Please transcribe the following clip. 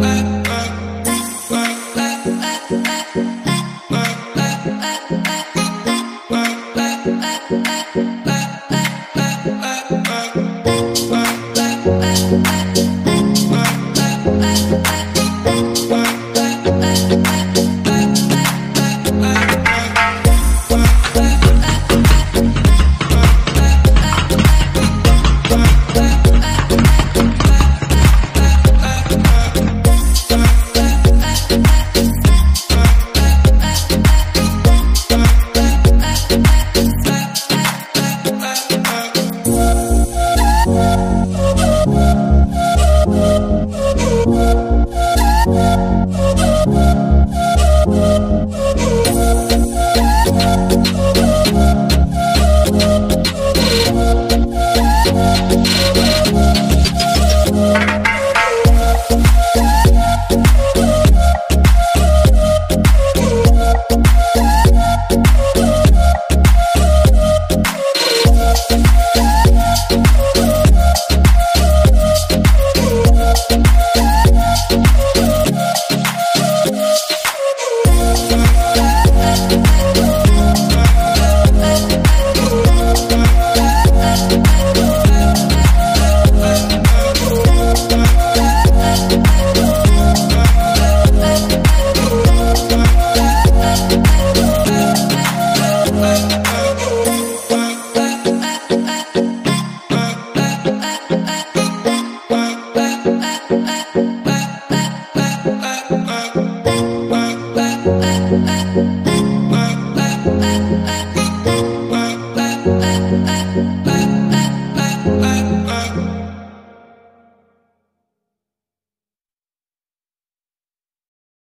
back. I